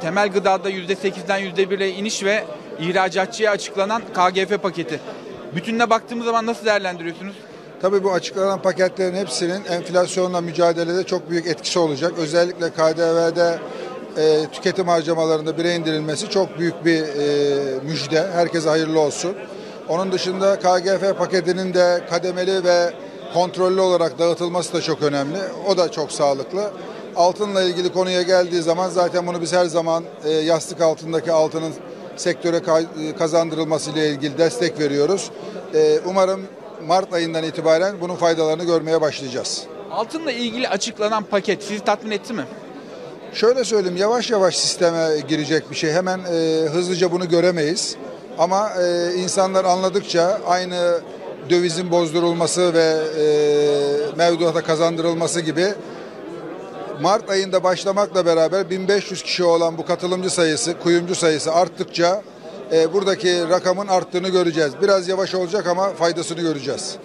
temel gıdada %8'den %1'e iniş ve ihracatçıya açıklanan KGF paketi. Bütününe baktığımız zaman nasıl değerlendiriyorsunuz? Tabii bu açıklanan paketlerin hepsinin enflasyonla mücadelede çok büyük etkisi olacak. Özellikle KDV'de e, tüketim harcamalarında bire indirilmesi çok büyük bir e, müjde. Herkese hayırlı olsun. Onun dışında KGF paketinin de kademeli ve kontrollü olarak dağıtılması da çok önemli. O da çok sağlıklı. Altınla ilgili konuya geldiği zaman zaten bunu biz her zaman e, yastık altındaki altının sektöre ka- kazandırılması ile ilgili destek veriyoruz. E, umarım Mart ayından itibaren bunun faydalarını görmeye başlayacağız. Altınla ilgili açıklanan paket sizi tatmin etti mi? Şöyle söyleyeyim yavaş yavaş sisteme girecek bir şey. Hemen e, hızlıca bunu göremeyiz. Ama e, insanlar anladıkça aynı dövizin bozdurulması ve e, mevduata kazandırılması gibi Mart ayında başlamakla beraber 1500 kişi olan bu katılımcı sayısı, kuyumcu sayısı arttıkça e, buradaki rakamın arttığını göreceğiz. Biraz yavaş olacak ama faydasını göreceğiz.